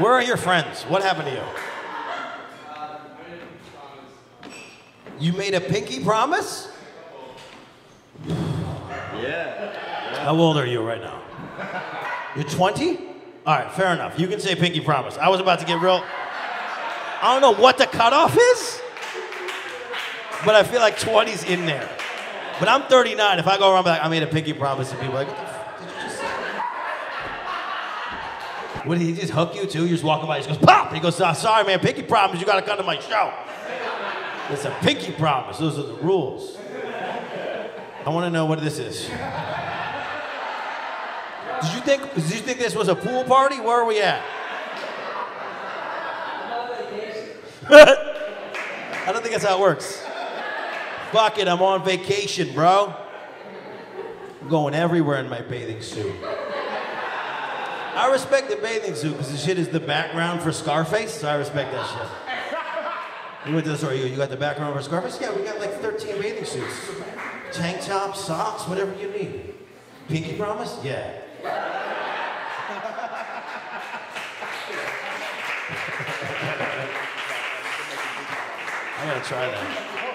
Where are your friends? What happened to you? You made a pinky promise? Yeah. How old are you right now? You're 20? All right, fair enough. You can say pinky promise. I was about to get real. I don't know what the cutoff is, but I feel like 20's in there. But I'm 39. If I go around be like, I made a pinky promise, and people like, what the f- did you just say? What did he just hook you too? You're just walking by, he goes, pop! He goes, "Ah, sorry, man, pinky promise, you gotta come to my show. It's a pinky promise, those are the rules. I wanna know what this is. Did you think did you think this was a pool party? Where are we at? I don't think that's how it works. Fuck it, I'm on vacation, bro. I'm going everywhere in my bathing suit. I respect the bathing suit because the shit is the background for Scarface, so I respect that shit. You went to the store, you, you got the background for Scarface? Yeah, we got like 13 bathing suits. Tank tops, socks, whatever you need. Pinky promise? Yeah. I gotta try that.